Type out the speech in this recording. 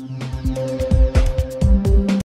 Mm-hmm.